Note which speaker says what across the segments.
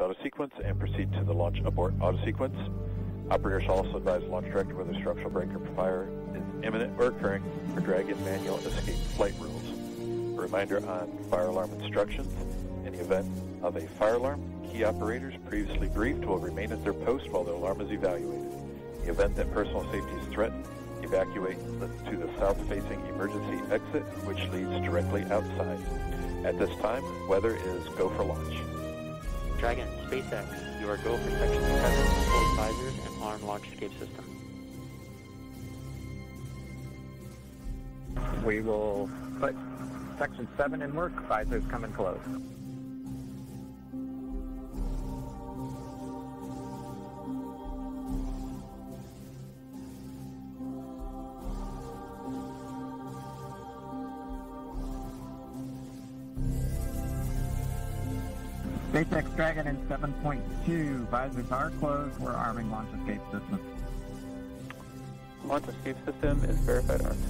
Speaker 1: auto sequence and proceed to the launch abort auto sequence. Operator shall also advise launch director whether structural breaker fire is imminent or occurring for Dragon manual escape flight rules. A reminder on fire alarm instructions. In the event of a fire alarm, key operators previously briefed will remain at their post while the alarm is evaluated. In the event that personal safety is threatened, evacuate to the south-facing emergency exit, which leads directly outside. At this time, weather is go for launch.
Speaker 2: Dragon, SpaceX, you are go for Section 7, full visors and arm launch escape system.
Speaker 3: We will put Section 7 in work, visors coming close. SpaceX Dragon in 7.2. Visors are closed. We're arming launch escape system.
Speaker 4: Launch escape system is verified armed.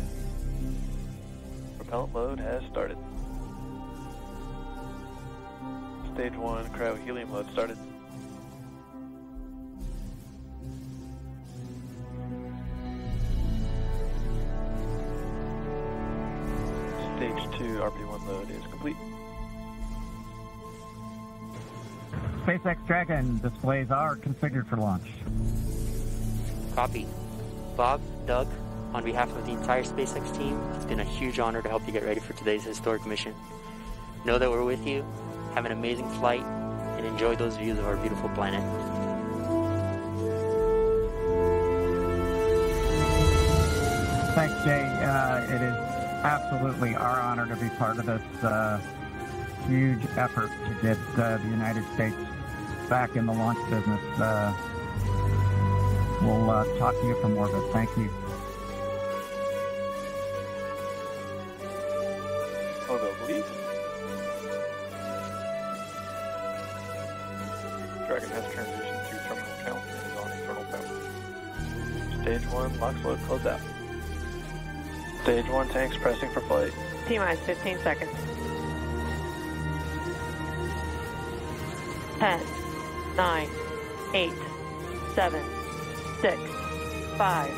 Speaker 4: Propellant load has started. Stage 1 cryo helium load started. Stage 2 RP1 load is complete.
Speaker 3: SpaceX Dragon displays are configured for launch.
Speaker 2: Copy. Bob, Doug, on behalf of the entire SpaceX team, it's been a huge honor to help you get ready for today's historic mission. Know that we're with you, have an amazing flight, and enjoy those views of our beautiful planet.
Speaker 3: Thanks, Jay. Uh, it is absolutely our honor to be part of this uh, huge effort to get uh, the United States back in the launch business. Uh, we'll uh, talk to you from orbit. Thank you.
Speaker 4: Photo, please. Dragon has transitioned to terminal count and is on internal power. Stage 1, LOX load closed out. Stage 1 tanks pressing for flight.
Speaker 5: T minus 15 seconds. 10, 9, 8, 7, 6, 5,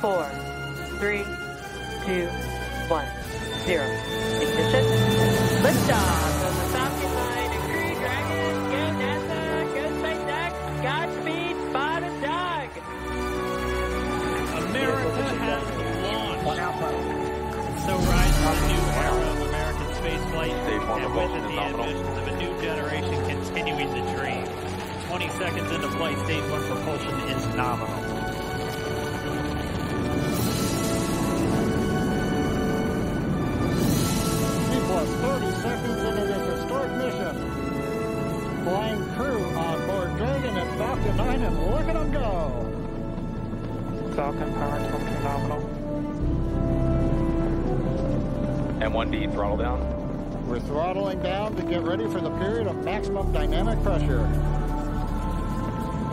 Speaker 5: 4, 3, 2, 1, 0. Ignition. Liftoff of the Falcon 9 and Crew Dragon. Go NASA. Go SpaceX. Godspeed, Bob and Doug.
Speaker 6: America has launched.
Speaker 3: One Alpha.
Speaker 6: So rise to a new era of American spaceflight, and with
Speaker 1: propulsion
Speaker 6: it
Speaker 1: is
Speaker 6: the ambitions of a new generation continuing the dream. 20 seconds into flight, stage one propulsion is nominal.
Speaker 7: T plus 30 seconds into this historic mission. Flying crew on board Dragon and Falcon 9 and look at them go.
Speaker 4: Falcon power telemetry nominal.
Speaker 8: M1D throttle down.
Speaker 7: We're throttling down to get ready for the period of maximum dynamic pressure.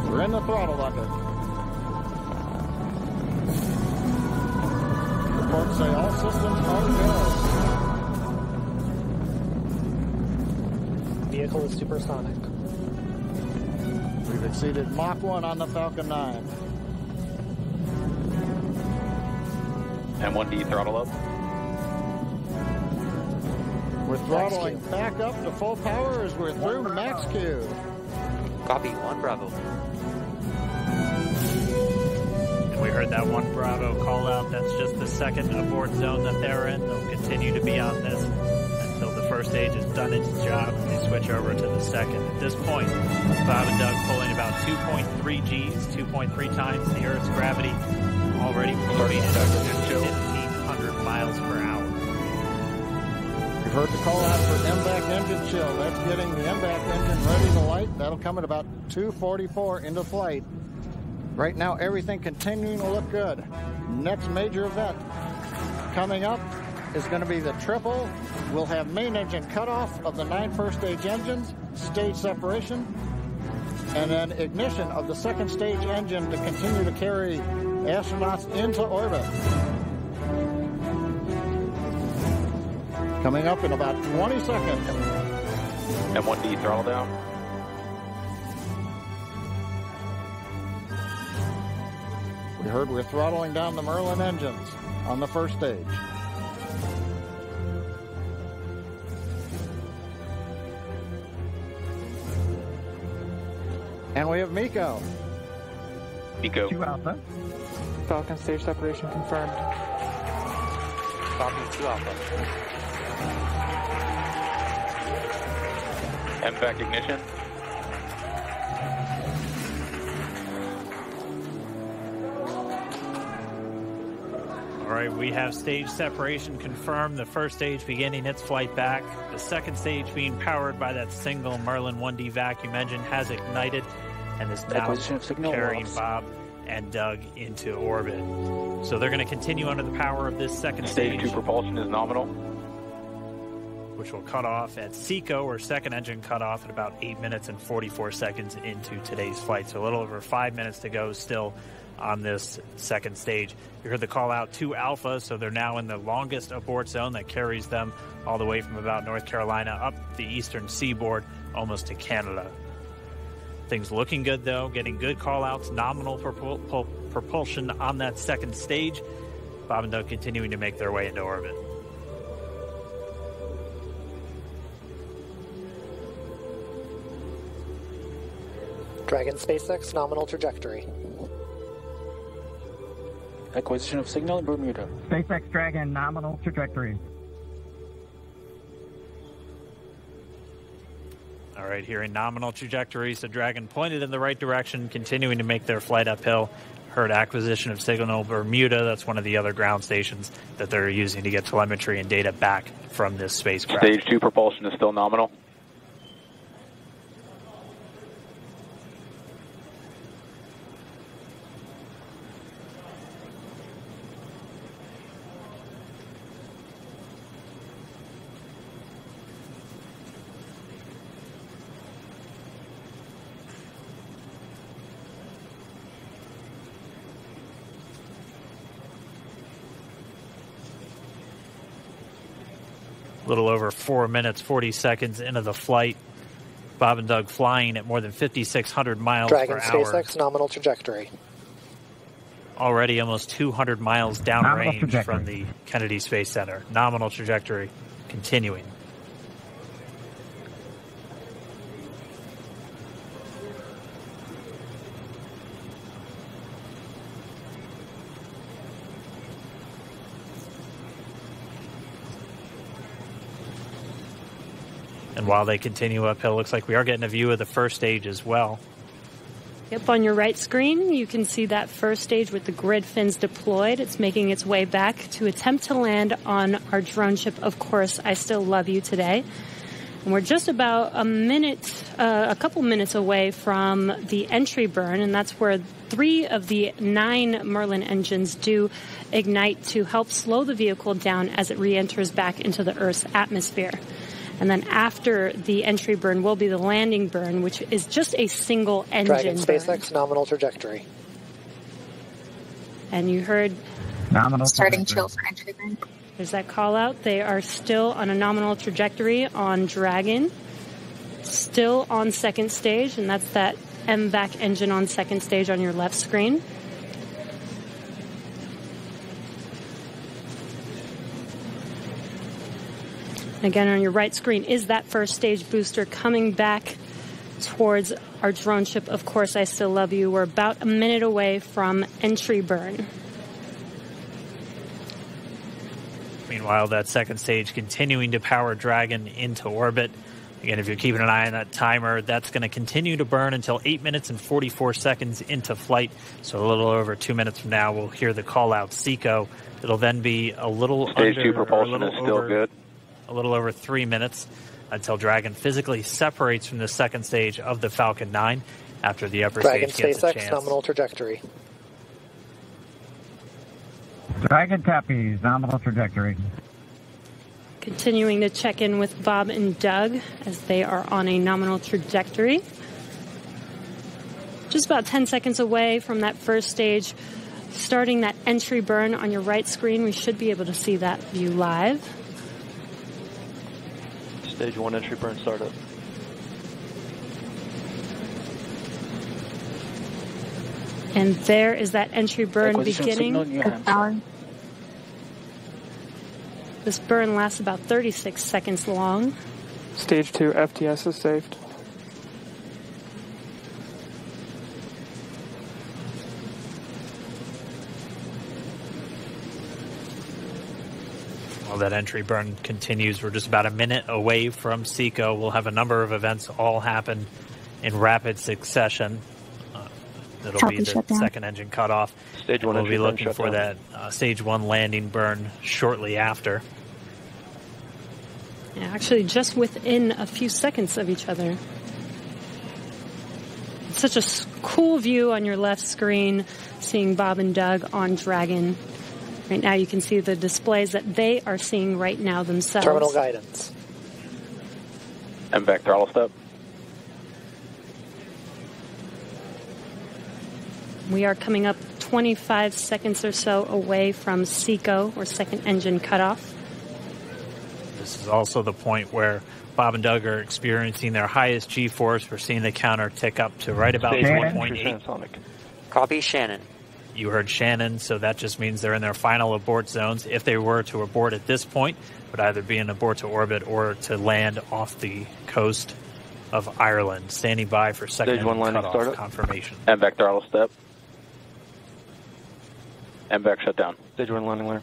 Speaker 7: We're in the throttle bucket. Reports say all systems are go.
Speaker 9: Vehicle is supersonic.
Speaker 7: We've exceeded Mach 1 on the Falcon 9.
Speaker 8: M1D throttle up.
Speaker 7: We're throttling back up to full power as we're through max Q.
Speaker 2: Copy, 1 Bravo.
Speaker 6: We heard that one Bravo call out. That's just the second abort zone that they're in. They'll continue to be on this until the first stage has done its job and they switch over to the second. At this point, Bob and Doug pulling about 2.3 Gs, 2.3 times the Earth's gravity, already floating at 1,500 miles per hour.
Speaker 7: We've heard the call out for MVAC engine chill. That's getting the MVAC engine ready to light. That'll come at about 244 into flight. Right now, everything continuing to look good. Next major event coming up is going to be the triple. We'll have main engine cutoff of the nine first stage engines, stage separation, and then ignition of the second stage engine to continue to carry astronauts into orbit. Coming up in about 20 seconds.
Speaker 8: M1D throttle down.
Speaker 7: You heard we're throttling down the Merlin engines on the first stage. And we have Miko.
Speaker 8: MECO.
Speaker 3: Two Alpha.
Speaker 9: Falcon stage separation confirmed.
Speaker 2: Copy 2 Alpha.
Speaker 8: MVAC ignition.
Speaker 6: All right, we have stage separation confirmed. The first stage beginning its flight back. The second stage being powered by that single Merlin 1D vacuum engine has ignited and is now
Speaker 9: Acquisition of signal
Speaker 6: carrying. Bob and Doug into orbit. So they're going to continue under the power of this second stage,
Speaker 8: Stage 2 propulsion is nominal.
Speaker 6: Which will cut off at SECO or second engine cut off at about 8 minutes and 44 seconds into today's flight. So a little over 5 minutes to go still on this second stage. You heard the call out to Alpha, so they're now in the longest abort zone that carries them all the way from about North Carolina up the eastern seaboard almost to Canada. Things looking good though, getting good call outs, nominal propul- propulsion on that second stage. Bob and Doug continuing to make their way into orbit.
Speaker 10: Dragon SpaceX nominal trajectory.
Speaker 9: Acquisition of signal in Bermuda.
Speaker 3: SpaceX Dragon nominal trajectory.
Speaker 6: All right, here in nominal trajectories, the Dragon pointed in the right direction, continuing to make their flight uphill. Heard acquisition of Signal Bermuda. That's one of the other ground stations that they're using to get telemetry and data back from this spacecraft.
Speaker 8: Stage 2 propulsion is still nominal.
Speaker 6: Little over four minutes, 40 seconds into the flight. Bob and Doug flying at more than 5,600 miles
Speaker 10: Dragon
Speaker 6: per hour.
Speaker 10: SpaceX nominal trajectory.
Speaker 6: Already almost 200 miles downrange from the Kennedy Space Center. Nominal trajectory continuing. And while they continue uphill, it looks like we are getting a view of the first stage as well.
Speaker 11: Yep, on your right screen, you can see that first stage with the grid fins deployed. It's making its way back to attempt to land on our drone ship. Of course, I still love you today. And we're just about a minute, uh, a couple minutes away from the entry burn, and that's where three of the nine Merlin engines do ignite to help slow the vehicle down as it re-enters back into the Earth's atmosphere. And then after the entry burn will be the landing burn, which is just a single engine
Speaker 10: Dragon
Speaker 11: burn.
Speaker 10: SpaceX nominal trajectory.
Speaker 11: And you heard
Speaker 3: Nominal
Speaker 12: Starting
Speaker 3: trajectory.
Speaker 12: chill for entry burn.
Speaker 11: there's that call out. They are still on a nominal trajectory on Dragon, still on second stage, and that's that MVAC engine on second stage on your left screen. Again, on your right screen is that first stage booster coming back towards our drone ship. Of course, I still love you. We're about a minute away from entry burn.
Speaker 6: Meanwhile, that second stage continuing to power Dragon into orbit. Again, if you're keeping an eye on that timer, that's going to continue to burn until 8 minutes and 44 seconds into flight. So a little over two minutes from now, we'll hear the call out SECO. It'll then be a little
Speaker 8: Stage
Speaker 6: under,
Speaker 8: 2
Speaker 6: or a
Speaker 8: propulsion
Speaker 6: little
Speaker 8: is still
Speaker 6: over-
Speaker 8: good.
Speaker 6: A little over three minutes until Dragon physically separates from the second stage of the Falcon 9 after the upper
Speaker 10: Dragon
Speaker 6: stage gets a
Speaker 10: SpaceX
Speaker 6: chance.
Speaker 10: nominal trajectory.
Speaker 3: Dragon copies. Nominal trajectory.
Speaker 11: Continuing to check in with Bob and Doug as they are on a nominal trajectory. Just about 10 seconds away from that first stage, starting that entry burn on your right screen. We should be able to see that view live.
Speaker 4: Stage 1 entry burn startup.
Speaker 11: And there is that entry burn
Speaker 9: Acquisition of signal in
Speaker 11: beginning. This burn lasts about 36 seconds long.
Speaker 9: Stage 2 FTS is saved.
Speaker 6: While that entry burn continues, we're just about a minute away from SECO. We'll have a number of events all happen in rapid succession. Uh, it'll
Speaker 12: Copy,
Speaker 6: be the second engine cutoff.
Speaker 4: Stage one
Speaker 6: We'll be looking for
Speaker 4: down.
Speaker 6: that uh, stage one landing burn shortly after.
Speaker 11: Yeah, actually, just within a few seconds of each other. It's such a cool view on your left screen, seeing Bob and Doug on Dragon. Right now, you can see the displays that they are seeing right now themselves.
Speaker 10: Terminal guidance.
Speaker 8: MVAC throttle step.
Speaker 11: We are coming up 25 seconds or so away from SECO, or second engine cutoff.
Speaker 6: This is also the point where Bob and Doug are experiencing their highest G-force. We're seeing the counter tick up to right about
Speaker 4: Stage
Speaker 6: 1.8.
Speaker 2: Copy Shannon.
Speaker 6: You heard Shannon, so that just means they're in their final abort zones. If they were to abort at this point, it would either be an abort to orbit or to land off the coast of Ireland. Standing by for second
Speaker 4: Stage one landing
Speaker 6: cutoff
Speaker 4: startup.
Speaker 6: confirmation.
Speaker 8: MVAC throttle step. MVAC shut down.
Speaker 4: Stage one landing learn.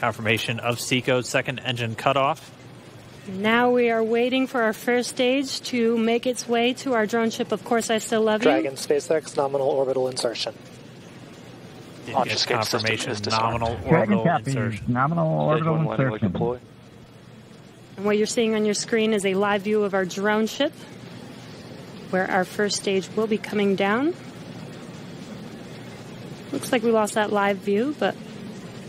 Speaker 6: Confirmation of SECO's second engine cutoff.
Speaker 11: Now we are waiting for our first stage to make its way to our drone ship. Of course, I still love you.
Speaker 10: Dragon SpaceX nominal orbital insertion.
Speaker 9: Launch
Speaker 6: It's
Speaker 9: escape
Speaker 6: confirmation
Speaker 9: is
Speaker 6: nominal
Speaker 3: Dragon
Speaker 6: orbital
Speaker 3: copy.
Speaker 6: insertion.
Speaker 3: Nominal orbital
Speaker 4: one landing leg
Speaker 3: insertion.
Speaker 4: deploy.
Speaker 11: And what you're seeing on your screen is a live view of our drone ship, where our first stage will be coming down. Looks like we lost that live view, but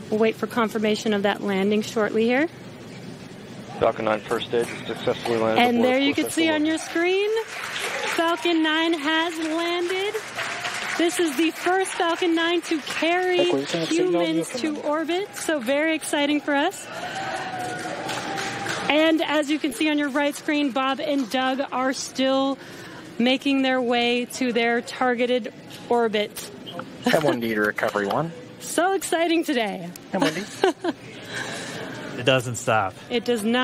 Speaker 11: we'll wait for confirmation of that landing shortly here.
Speaker 4: Falcon 9 first stage is successfully landed.
Speaker 11: And there you can see on your screen, Falcon 9 has landed. This is the first Falcon 9 to carry
Speaker 9: Acquisition of signal
Speaker 11: humans to orbit, so very exciting for us. And as you can see on your right screen, Bob and Doug are still making their way to their targeted orbit.
Speaker 9: M1D to recovery 1.
Speaker 11: So exciting today.
Speaker 9: M1D.
Speaker 6: It doesn't stop.
Speaker 11: It does not.